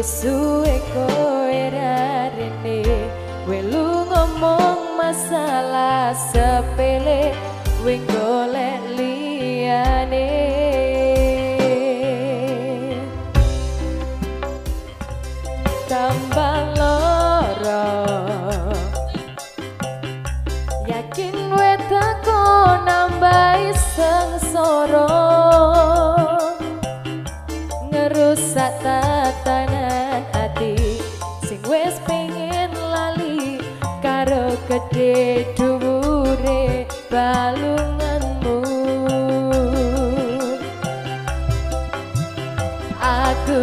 Wis suwe kowe rene Welu ngomong masalah sepele Wing golek liyane. Tambah loro Yakin wetako nambahi sengsoro Ngerusak tatan gedhe dhuwure balunganmu. Aku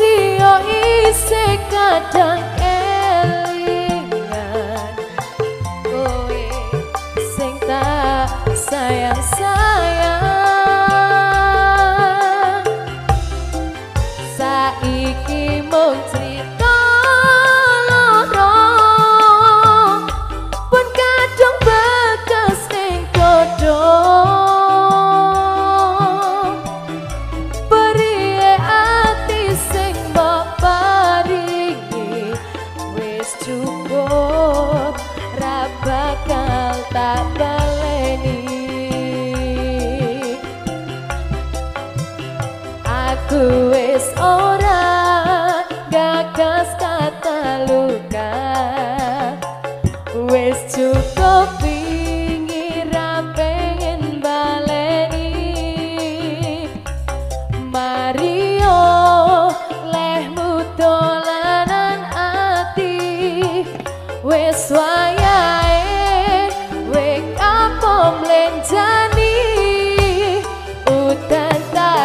Sio istek kadang bakal tak baleni. Aku wis ora gak gagas kata luka. Wes cukup